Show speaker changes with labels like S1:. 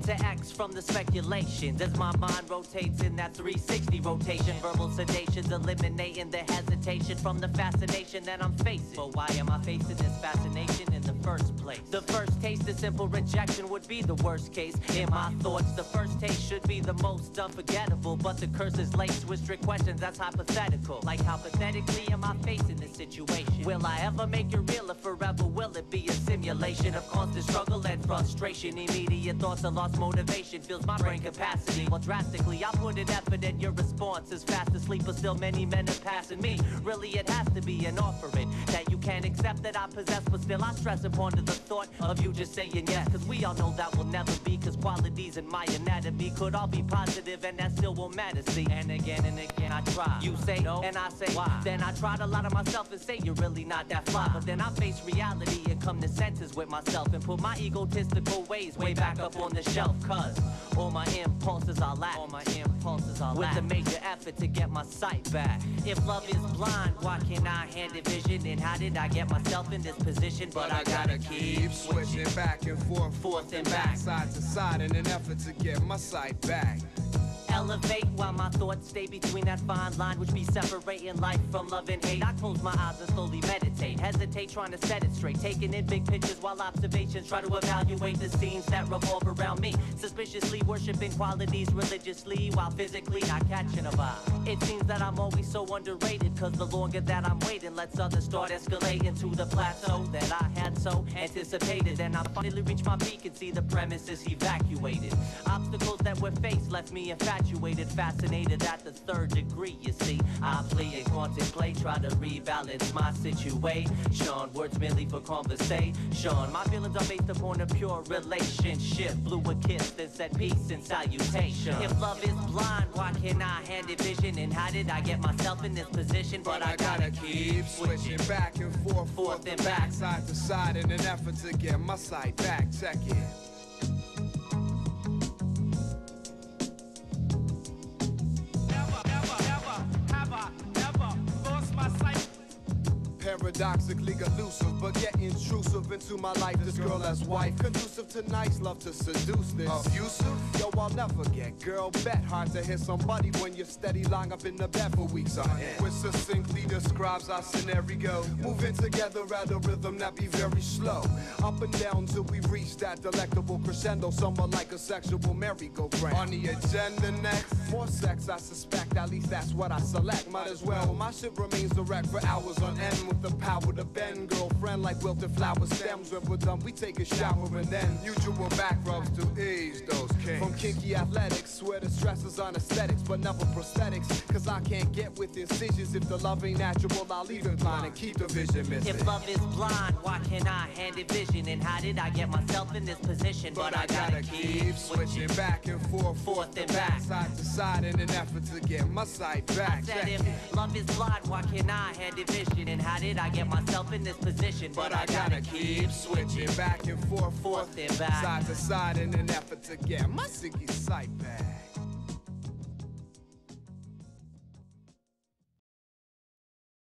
S1: into X from the speculations as my mind rotates in that 360 rotation. Verbal sedations eliminating the hesitation from the fascination that I'm facing. But why am I facing this fascination in the first place? The first taste of simple rejection would be the worst case. In my thoughts, the first taste should be the most unforgettable. But the curse is laced with strict questions that's hypothetical. Like, how pathetically am I facing this situation? Will I ever make it real or forever will it be a simulation of constant struggle and frustration? Immediate thoughts of lost motivation fills my brain capacity. Well, drastically, I put in effort and your response is fast asleep, but still many men are passing me. Really, it has to be an offering that you can't accept that I possess, but still I stress upon to the thought of you just saying yes. Cause we all know that will never be, cause qualities in my anatomy could all be positive and that still won't matter. See, and again and again I try. You say no, and I say why. Then I try to lie to myself and say you're really not that fly. But then I face reality and come to senses with myself and put my egotistical ways way back up on the shelf. Cause all my impulses are lack. All my impulses are With a major effort to get my sight back. If love is blind, why can't I hand it vision? And how did I get myself in this position? But, I gotta keep
S2: switching back and forth,
S1: forth and back,
S2: side to side in an effort to get my sight back.
S1: Elevate while my thoughts stay between that fine line which be separating life from love and hate. I close my eyes and slowly meditate, hesitate trying to set it straight, taking in big pictures while observations try to evaluate the scenes that revolve around me. Suspiciously worshiping qualities religiously while physically not catching a vibe. It seems that I'm always so underrated, cause the longer that I'm waiting lets others start escalating to the plateau that I had so anticipated. And I finally reach my peak and see the premises evacuated. Obstacles were faced left me infatuated, fascinated at the third degree. You see, I play and contemplate, try to rebalance my situation. Words merely for conversation. My feelings are based upon a pure relationship. Blew a kiss, then said peace and salutation. If love is blind, why can't I hand it vision? And how did I get myself in this position?
S2: But I gotta keep switching back and forth,
S1: Forth and back.
S2: side to side in an effort to get my sight back. Check it. Paradoxically elusive, but yet intrusive into my life. This girl as wife, conducive to nice love to seduce this. Uh. Abusive? Yo, I'll never get girl bet. Hard to hit somebody when you're steady lying up in the bed for weeks uh, on end. Which succinctly describes our scenario. Moving together at a rhythm that be very slow. Up and down till we reach that delectable crescendo. Somewhat like a sexual merry-go-round. On the agenda next, more sex I suspect. At least that's what I select. Might as well. My ship remains direct for hours on end with the power to bend. Girlfriend like wilted flower stems. When we're done, we take a shower and then usual back rubs to ease those kinks. From kinky athletics, swear the stress is on aesthetics, but never prosthetics. Cause I can't get with incisions. If the love ain't natural, I'll leave it blind and keep the vision missing.
S1: If love is blind, why can't I hand it vision? And how did I get myself in this position?
S2: But I gotta keep switching back and forth,
S1: Forth and back.
S2: Side in an effort to get my sight back.
S1: Said if love is blind, why can't I hand it vision? And how did I get myself in this position?
S2: But I gotta keep switching back and forth,
S1: Forth and back.
S2: side to side in an effort to get my sinky sight back.